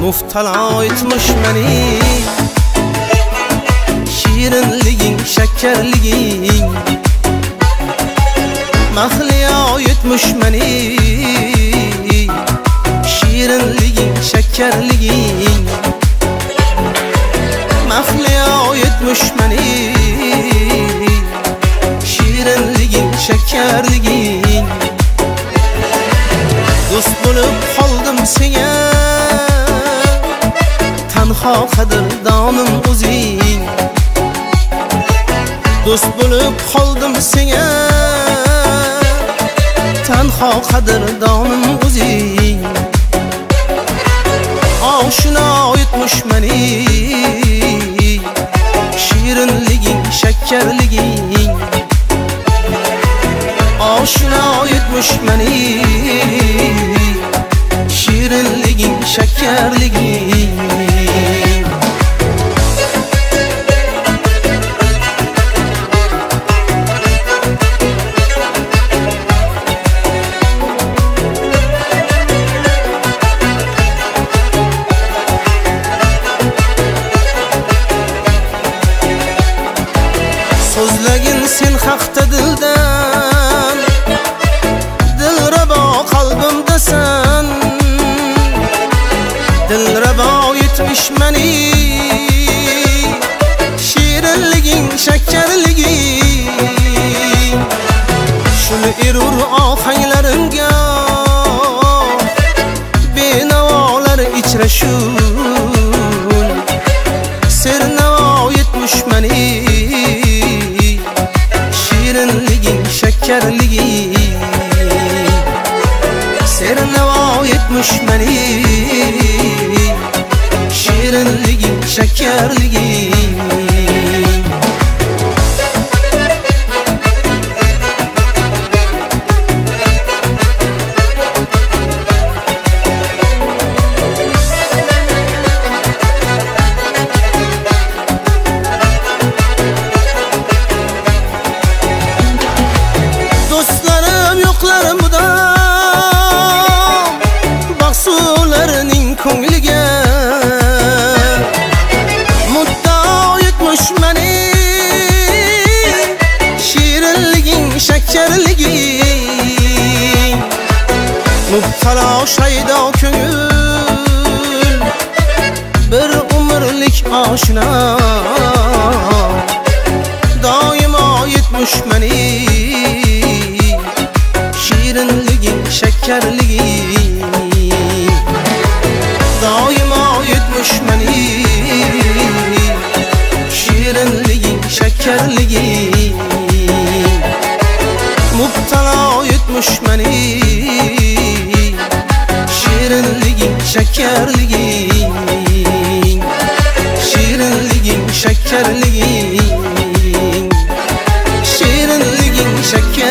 muftalo etmiş beni shakarliging. Şekerligin Mahliyo etmiş beni shakarliging. Şekerligin Mahliyo etmiş beni shakarliging. Şekerligin Do'st bo'lib qoldim senga. Tanho qadrdonim o'zing. Do'st bo'lib qoldim senga. Tanho qadrdonim o'zing. Oshuna etmish meni. Shirinliging, shakarliging. Oshno etmish bekarligi Sernavo etmiş beni. Şirinligim, şekerligim Mubtala oşaydı o köngül Bir umrlik aşina. Daima yetmiş meni. Şirinligi, şekerligi Daima yetmiş meni. Şirinligi, şekerligi Mubtala yetmiş meni. şekerliğin Şirinliğin şekerliğin Şirinliğin şeker